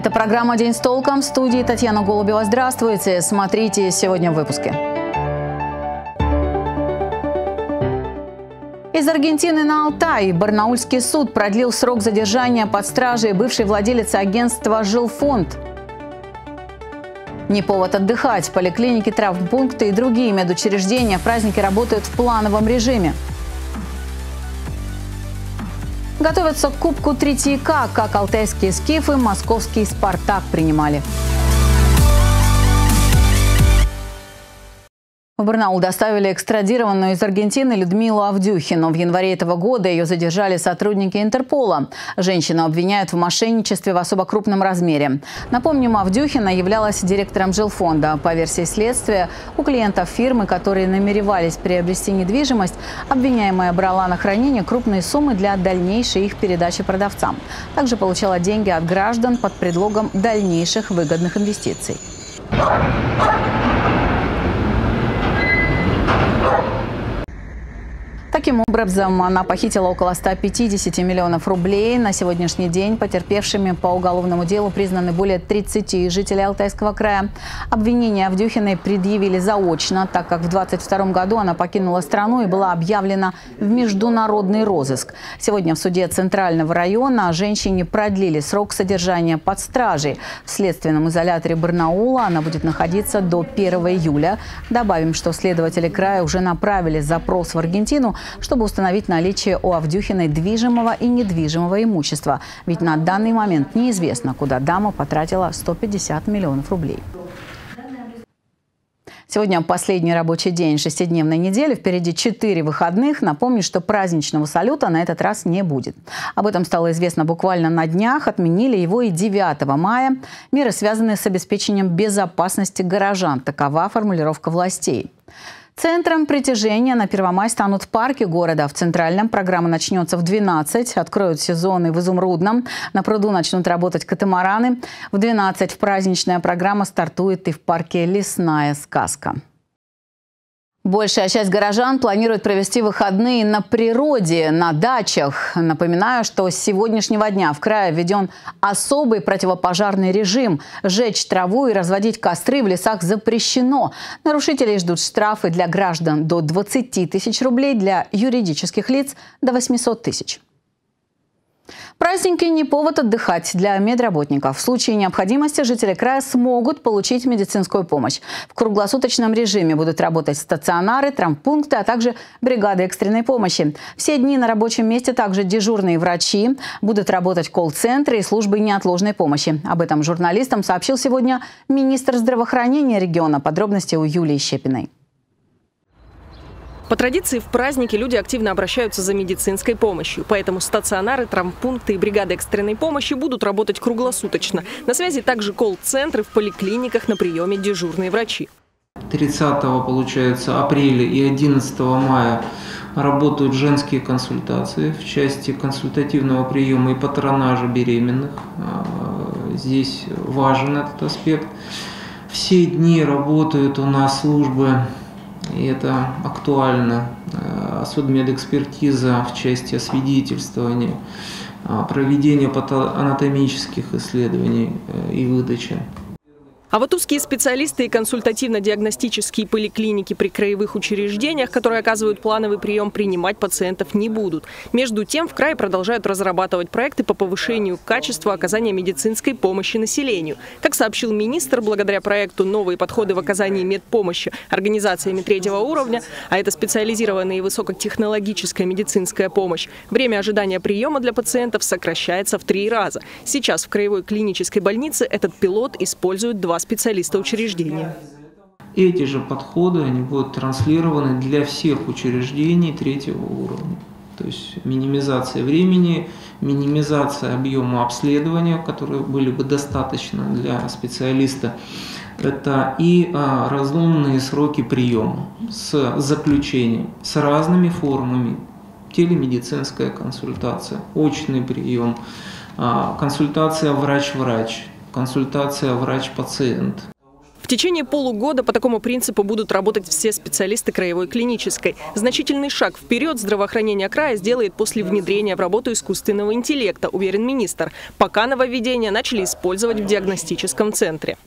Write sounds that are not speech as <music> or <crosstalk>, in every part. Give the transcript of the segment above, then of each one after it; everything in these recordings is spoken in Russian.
Это программа «День с толком» в студии Татьяна Голубева. Здравствуйте. Смотрите сегодня в выпуске. Из Аргентины на Алтай Барнаульский суд продлил срок задержания под стражей бывшей владелицы агентства «Жилфонд». Не повод отдыхать. Поликлиники, травмпункты и другие медучреждения в праздники работают в плановом режиме. Готовятся к Кубку Третьяка, как алтайские скифы московский «Спартак» принимали. В Барнаул доставили экстрадированную из Аргентины Людмилу Авдюхину. В январе этого года ее задержали сотрудники Интерпола. Женщину обвиняют в мошенничестве в особо крупном размере. Напомним, Авдюхина являлась директором жилфонда. По версии следствия, у клиентов фирмы, которые намеревались приобрести недвижимость, обвиняемая брала на хранение крупные суммы для дальнейшей их передачи продавцам. Также получала деньги от граждан под предлогом дальнейших выгодных инвестиций. Таким образом, она похитила около 150 миллионов рублей. На сегодняшний день потерпевшими по уголовному делу признаны более 30 жителей Алтайского края. Обвинения Авдюхиной предъявили заочно, так как в 2022 году она покинула страну и была объявлена в международный розыск. Сегодня в суде Центрального района женщине продлили срок содержания под стражей. В следственном изоляторе Барнаула она будет находиться до 1 июля. Добавим, что следователи края уже направили запрос в Аргентину чтобы установить наличие у Авдюхиной движимого и недвижимого имущества. Ведь на данный момент неизвестно, куда дама потратила 150 миллионов рублей. Сегодня последний рабочий день шестидневной недели. Впереди четыре выходных. Напомню, что праздничного салюта на этот раз не будет. Об этом стало известно буквально на днях. Отменили его и 9 мая. Меры, связанные с обеспечением безопасности горожан. Такова формулировка властей. Центром притяжения на Первомай станут парки города. В Центральном программа начнется в 12. Откроют сезоны в Изумрудном. На пруду начнут работать катамараны. В 12 в праздничная программа стартует и в парке «Лесная сказка». Большая часть горожан планирует провести выходные на природе, на дачах. Напоминаю, что с сегодняшнего дня в крае введен особый противопожарный режим. Жечь траву и разводить костры в лесах запрещено. Нарушителей ждут штрафы для граждан до 20 тысяч рублей, для юридических лиц до 800 тысяч. Праздники не повод отдыхать для медработников. В случае необходимости жители края смогут получить медицинскую помощь. В круглосуточном режиме будут работать стационары, травмпункты, а также бригады экстренной помощи. Все дни на рабочем месте также дежурные врачи. Будут работать колл-центры и службы неотложной помощи. Об этом журналистам сообщил сегодня министр здравоохранения региона. Подробности у Юлии Щепиной. По традиции в праздники люди активно обращаются за медицинской помощью, поэтому стационары, травмпункты и бригады экстренной помощи будут работать круглосуточно. На связи также колл-центры в поликлиниках на приеме дежурные врачи. 30 получается апреля и 11 мая работают женские консультации в части консультативного приема и патронажа беременных. А, здесь важен этот аспект. Все дни работают у нас службы и это актуально, э, особенно медэкспертиза в части освидетельствования, э, проведения патоанатомических исследований э, и выдачи. А вот узкие специалисты и консультативно-диагностические поликлиники при краевых учреждениях, которые оказывают плановый прием, принимать пациентов не будут. Между тем, в крае продолжают разрабатывать проекты по повышению качества оказания медицинской помощи населению. Как сообщил министр, благодаря проекту «Новые подходы в оказании медпомощи» организациями третьего уровня, а это специализированная и высокотехнологическая медицинская помощь, время ожидания приема для пациентов сокращается в три раза. Сейчас в краевой клинической больнице этот пилот используют два специалиста учреждения. Эти же подходы они будут транслированы для всех учреждений третьего уровня. То есть минимизация времени, минимизация объема обследования, которые были бы достаточно для специалиста. Это и а, разумные сроки приема с заключением, с разными формами. Телемедицинская консультация, очный прием, а, консультация врач-врач, консультация врач-пациент. течение полугода по такому принципу будут работать все специалисты краевой клинической. Значительный шаг вперед здравоохранение края сделает после внедрения в работу искусственного интеллекта, уверен министр. Пока нововведения начали использовать в диагностическом центре.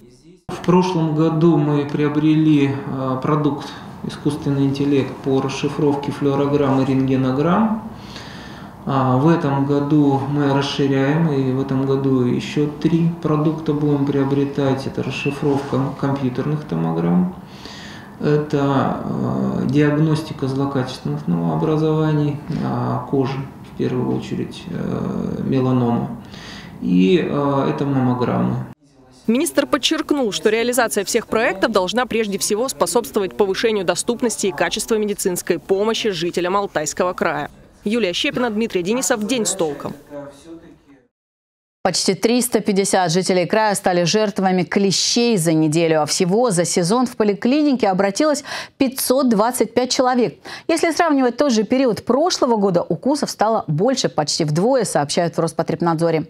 В прошлом году мы приобрели э, продукт искусственный интеллект по расшифровке флюорограмм и рентгенограмм. А в этом году мы расширяем, и в этом году еще три продукта будем приобретать. Это расшифровка компьютерных томограмм, это э, диагностика злокачественных новообразований на коже, в первую очередь э, меланома, и э, это маммограммы. Министр подчеркнул, что реализация всех проектов должна прежде всего способствовать повышению доступности и качества медицинской помощи жителям Алтайского края. Юлия Щепина, Дмитрий Денисов. День с толком. Почти 350 жителей края стали жертвами клещей за неделю, а всего за сезон в поликлинике обратилось 525 человек. Если сравнивать тот же период прошлого года, укусов стало больше, почти вдвое, сообщают в Роспотребнадзоре.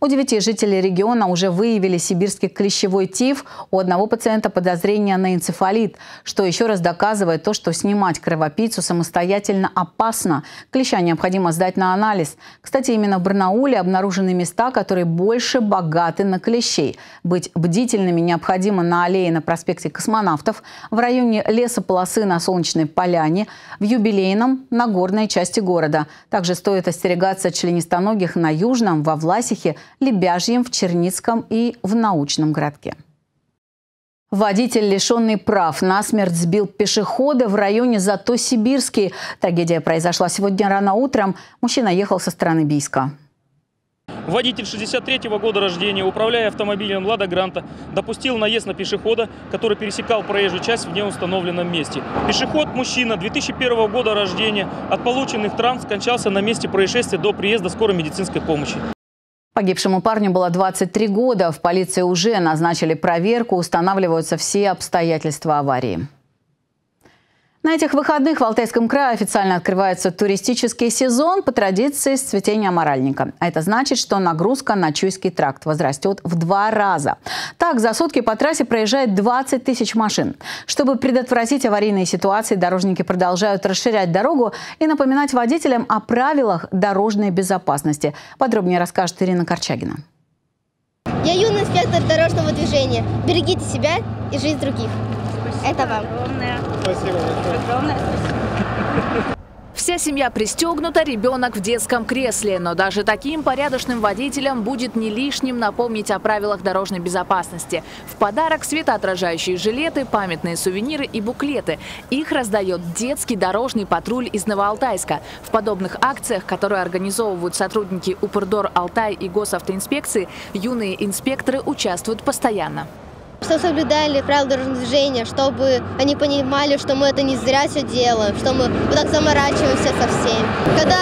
У девяти жителей региона уже выявили сибирский клещевой тиф. У одного пациента подозрение на энцефалит, что еще раз доказывает то, что снимать кровопийцу самостоятельно опасно. Клеща необходимо сдать на анализ. Кстати, именно в Барнауле обнаружены места, которые больше богаты на клещей. Быть бдительными необходимо на аллее на проспекте Космонавтов, в районе лесополосы на Солнечной Поляне, в юбилейном на горной части города. Также стоит остерегаться членистоногих на Южном, во Власе Пасехи, Лебяжьем, в Черницком и в научном городке. Водитель, лишенный прав, насмерть сбил пешехода в районе Зато-Сибирский. Трагедия произошла сегодня рано утром. Мужчина ехал со стороны Бийска. Водитель 63-го года рождения, управляя автомобилем «Лада Гранта», допустил наезд на пешехода, который пересекал проезжую часть в неустановленном месте. Пешеход, мужчина, 2001 года рождения, от полученных травм скончался на месте происшествия до приезда скорой медицинской помощи. Погибшему парню было 23 года. В полиции уже назначили проверку, устанавливаются все обстоятельства аварии. На этих выходных в Алтайском крае официально открывается туристический сезон по традиции с цветения моральника. А это значит, что нагрузка на Чуйский тракт возрастет в два раза. Так, за сутки по трассе проезжает 20 тысяч машин. Чтобы предотвратить аварийные ситуации, дорожники продолжают расширять дорогу и напоминать водителям о правилах дорожной безопасности. Подробнее расскажет Ирина Корчагина. Я юный инспектор дорожного движения. Берегите себя и жизнь других. Это вам. Огромное. Спасибо Огромное спасибо. Вся семья пристегнута, ребенок в детском кресле. Но даже таким порядочным водителям будет не лишним напомнить о правилах дорожной безопасности. В подарок светоотражающие жилеты, памятные сувениры и буклеты. Их раздает детский дорожный патруль из Новоалтайска. В подобных акциях, которые организовывают сотрудники УПРДОР Алтай и госавтоинспекции, юные инспекторы участвуют постоянно что соблюдали правила дорожного движения, чтобы они понимали, что мы это не зря все делаем, что мы вот так заморачиваемся со всеми. Когда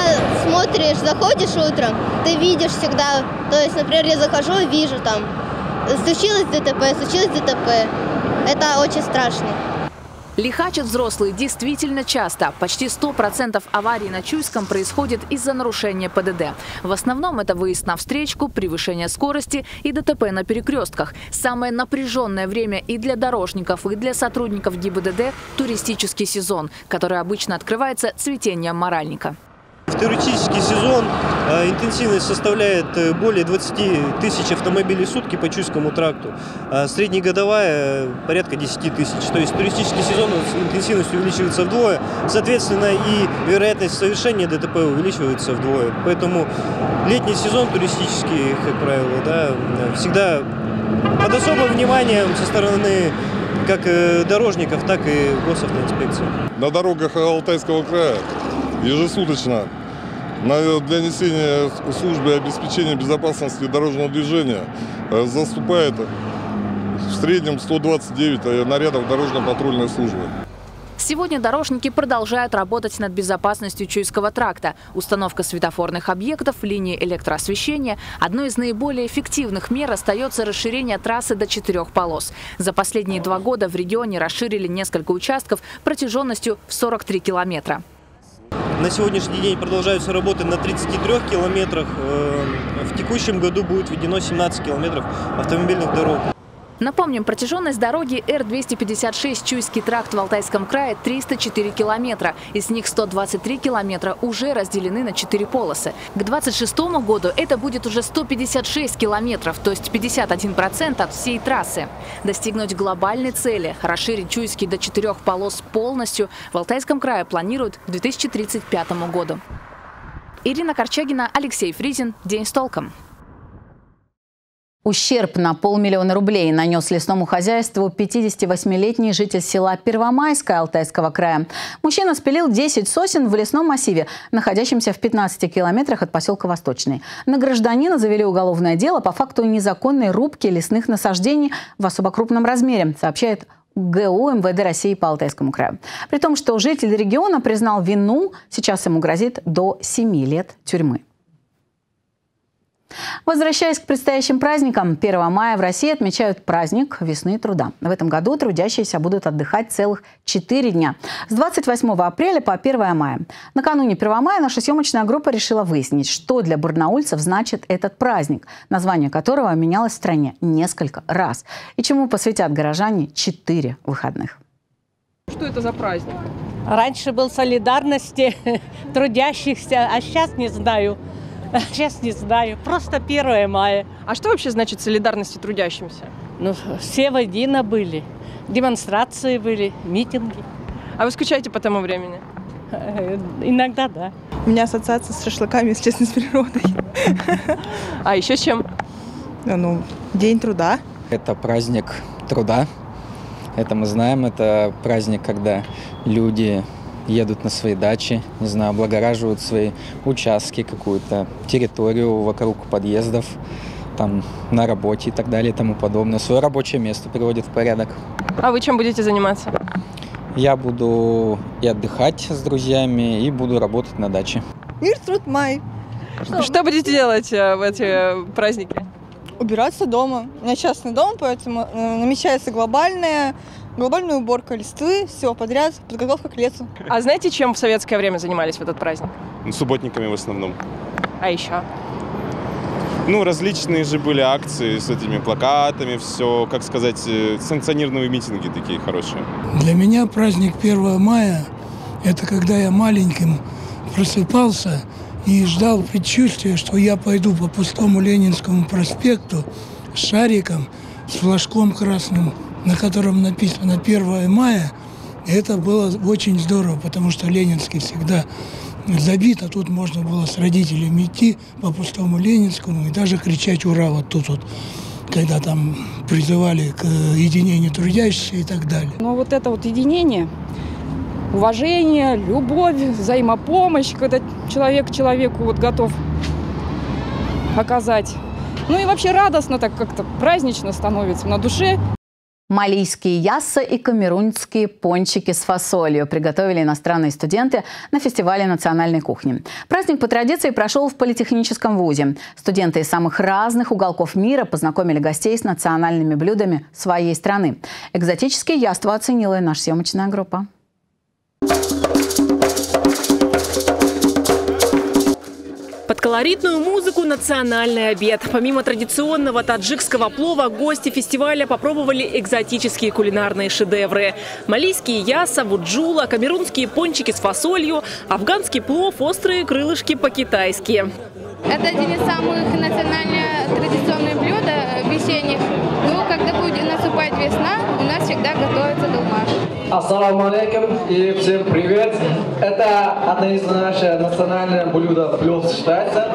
смотришь, заходишь утром, ты видишь всегда, то есть, например, я захожу и вижу там, случилось ДТП, случилось ДТП. Это очень страшно. Лихачат взрослые действительно часто. Почти 100% аварий на Чуйском происходит из-за нарушения ПДД. В основном это выезд на встречку, превышение скорости и ДТП на перекрестках. Самое напряженное время и для дорожников, и для сотрудников ГИБДД – туристический сезон, который обычно открывается цветением моральника. Туристический сезон э, интенсивность составляет э, более 20 тысяч автомобилей в сутки по Чуйскому тракту. А среднегодовая э, порядка 10 тысяч. То есть туристический сезон интенсивность увеличивается вдвое. Соответственно, и вероятность совершения ДТП увеличивается вдвое. Поэтому летний сезон туристический, как правило, да, всегда под особым вниманием со стороны как дорожников, так и госавтоинспекции. На дорогах Алтайского края ежесуточно для несения службы обеспечения безопасности дорожного движения э, заступает в среднем 129 э, нарядов дорожно-патрульной службы. Сегодня дорожники продолжают работать над безопасностью Чуйского тракта. Установка светофорных объектов, линии электроосвещения. Одной из наиболее эффективных мер остается расширение трассы до четырех полос. За последние два года в регионе расширили несколько участков протяженностью в 43 километра. На сегодняшний день продолжаются работы на 33 километрах. Э, в текущем году будет введено 17 километров автомобильных дорог. Напомним, протяженность дороги Р-256 Чуйский тракт в Алтайском крае 304 километра. Из них 123 километра уже разделены на 4 полосы. К 2026 году это будет уже 156 километров, то есть 51% от всей трассы. Достигнуть глобальной цели – расширить Чуйский до четырех полос полностью – в Алтайском крае планируют к 2035 году. Ирина Корчагина, Алексей Фризин. День с толком. Ущерб на полмиллиона рублей нанес лесному хозяйству 58-летний житель села Первомайское Алтайского края. Мужчина спилил 10 сосен в лесном массиве, находящемся в 15 километрах от поселка Восточный. На гражданина завели уголовное дело по факту незаконной рубки лесных насаждений в особо крупном размере, сообщает ГУ МВД России по Алтайскому краю. При том, что житель региона признал вину, сейчас ему грозит до 7 лет тюрьмы. Возвращаясь к предстоящим праздникам, 1 мая в России отмечают праздник весны труда. В этом году трудящиеся будут отдыхать целых 4 дня. С 28 апреля по 1 мая. Накануне 1 мая наша съемочная группа решила выяснить, что для барнаульцев значит этот праздник, название которого менялось в стране несколько раз, и чему посвятят горожане 4 выходных. Что это за праздник? Раньше был солидарности <laughs> трудящихся, а сейчас не знаю. <laughs> Сейчас не знаю. Просто 1 мая. А что вообще значит солидарность трудящимся? Ну, все воедино были. Демонстрации были, митинги. А вы скучаете по тому времени? Иногда да. У меня ассоциация с шашлыками, если честно, с природой. <laughs> А еще с чем? Ну, День труда. Это праздник труда. Это мы знаем. Это праздник, когда люди едут на свои дачи, не знаю, облагораживают свои участки, какую-то территорию вокруг подъездов, там на работе и так далее и тому подобное. Свое рабочее место приводят в порядок. А вы чем будете заниматься? Я буду и отдыхать с друзьями, и буду работать на даче. Мир, труд, май. Что, Что будете делать э, в эти праздники? Убираться дома. У меня частный дом, поэтому э, намечается глобальная глобальная уборка листвы, всего подряд, подготовка к лесу. А знаете, чем в советское время занимались в этот праздник? Ну, субботниками в основном. А еще? Ну, различные же были акции с этими плакатами, все, как сказать, э, санкционированные митинги такие хорошие. Для меня праздник 1 мая – это когда я маленьким просыпался и ждал предчувствия, что я пойду по пустому Ленинскому проспекту с шариком, с флажком красным на котором написано 1 мая, это было очень здорово, потому что Ленинский всегда забит, а тут можно было с родителями идти по пустому Ленинскому и даже кричать «Ура!» вот тут вот когда там призывали к единению трудящихся и так далее. Но вот это вот единение, уважение, любовь, взаимопомощь, когда человек человеку вот готов оказать. Ну и вообще радостно так как-то празднично становится на душе. Малийские ясса и камерунские пончики с фасолью приготовили иностранные студенты на фестивале национальной кухни. Праздник по традиции прошел в политехническом вузе. Студенты из самых разных уголков мира познакомили гостей с национальными блюдами своей страны. Экзотические яства оценила и наша съемочная группа. Под колоритную музыку национальный обед. Помимо традиционного таджикского плова, гости фестиваля попробовали экзотические кулинарные шедевры. Малийские яса, вуджула, камерунские пончики с фасолью, афганский плов, острые крылышки по-китайски. Это один из самых национальных традиционных блюд весенних. Ну, когда будет наступать весна, у нас всегда долма. Ассаламу алейкум и всем привет. Это одно из наших национальных блюд плюс считается,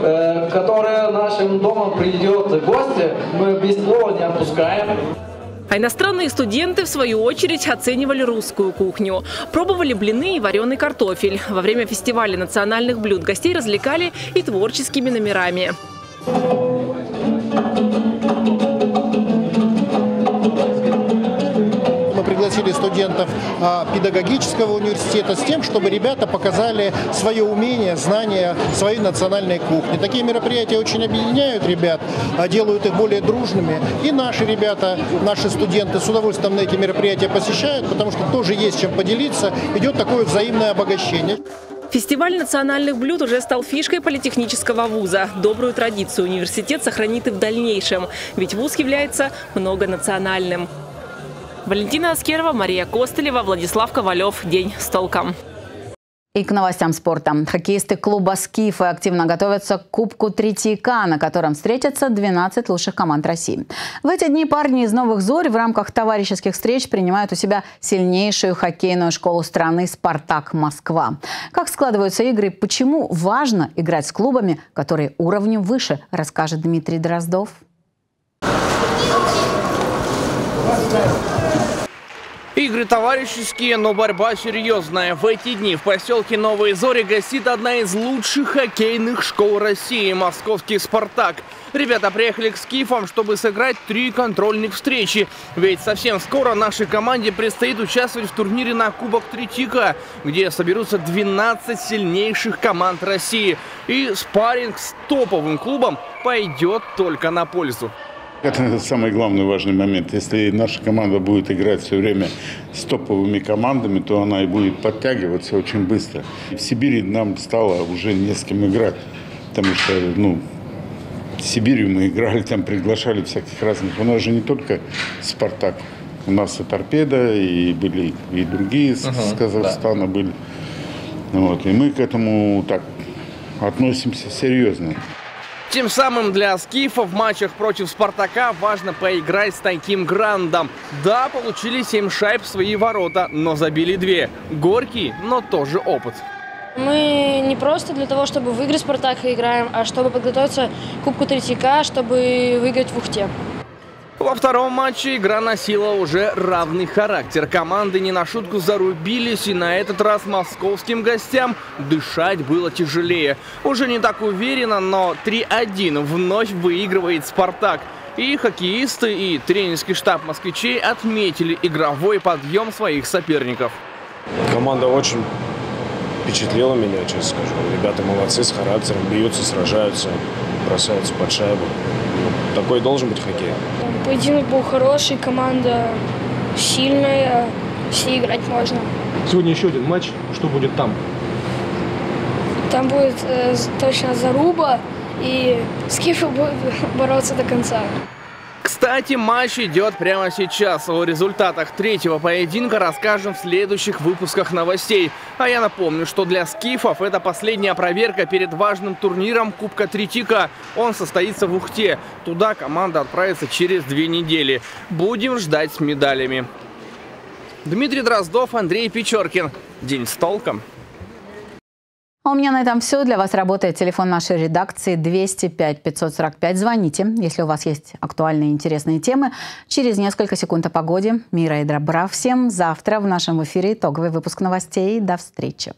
э, которое нашим домом придет гости. Мы без слова не отпускаем. А иностранные студенты, в свою очередь, оценивали русскую кухню. Пробовали блины и вареный картофель. Во время фестиваля национальных блюд гостей развлекали и творческими номерами. Пригласили студентов а, педагогического университета с тем, чтобы ребята показали свое умение, знания своей национальной кухни. Такие мероприятия очень объединяют ребят, а, делают их более дружными. И наши ребята, наши студенты с удовольствием на эти мероприятия посещают, потому что тоже есть чем поделиться. Идет такое взаимное обогащение. Фестиваль национальных блюд уже стал фишкой политехнического вуза. Добрую традицию университет сохранит и в дальнейшем, ведь вуз является многонациональным. Валентина Аскерова, Мария Костылева, Владислав Ковалев. День с толком. И к новостям спорта. Хоккеисты клуба «Скифы» активно готовятся к Кубку Третьяка, на котором встретятся 12 лучших команд России. В эти дни парни из «Новых Зорь» в рамках товарищеских встреч принимают у себя сильнейшую хоккейную школу страны «Спартак Москва». Как складываются игры, почему важно играть с клубами, которые уровнем выше, расскажет Дмитрий Дроздов. Игры товарищеские, но борьба серьезная. В эти дни в поселке Новые Зори гостит одна из лучших хоккейных школ России – московский «Спартак». Ребята приехали к Скифам, чтобы сыграть три контрольных встречи. Ведь совсем скоро нашей команде предстоит участвовать в турнире на Кубок Третьяка, где соберутся 12 сильнейших команд России. И спарринг с топовым клубом пойдет только на пользу. Это самый главный важный момент. Если наша команда будет играть все время с топовыми командами, то она и будет подтягиваться очень быстро. В Сибири нам стало уже не с кем играть, потому что, ну, в Сибири мы играли, там приглашали всяких разных. У нас же не только «Спартак», у нас и «Торпеда», и были и другие uh с Казахстана да. были. Вот. И мы к этому так относимся серьезно. Тем самым для скифов в матчах против «Спартака» важно поиграть с таким грандом. Да, получили 7 шайб в свои ворота, но забили 2. Горький, но тоже опыт. Мы не просто для того, чтобы выиграть «Спартак» играем, а чтобы подготовиться к Кубку Третьяка, чтобы выиграть в Ухте. Во втором матче игра носила уже равный характер. Команды не на шутку зарубились, и на этот раз московским гостям дышать было тяжелее. Уже не так уверенно, но 3-1 вновь выигрывает «Спартак». И хоккеисты, и тренерский штаб москвичей отметили игровой подъем своих соперников. Команда очень впечатлила меня, честно скажу. Ребята молодцы, с характером, бьются, сражаются, бросаются под шайбу. Ну, такой должен быть хоккей. Поединок был хороший, команда сильная, все играть можно. Сегодня еще один матч. Что будет там? Там будет э, точно заруба, и <laughs> скифы будут бороться до конца. Кстати, матч идет прямо сейчас. О результатах третьего поединка расскажем в следующих выпусках новостей. А я напомню, что для скифов это последняя проверка перед важным турниром Кубка Третика. Он состоится в Ухте. Туда команда отправится через две недели. Будем ждать с медалями. Дмитрий Дроздов, Андрей Печоркин. День с толком. А у меня на этом все. Для вас работает телефон нашей редакции 205 545. Звоните, если у вас есть актуальные интересные темы. Через несколько секунд о погоде. Мира и добра всем. Завтра в нашем эфире итоговый выпуск новостей. До встречи.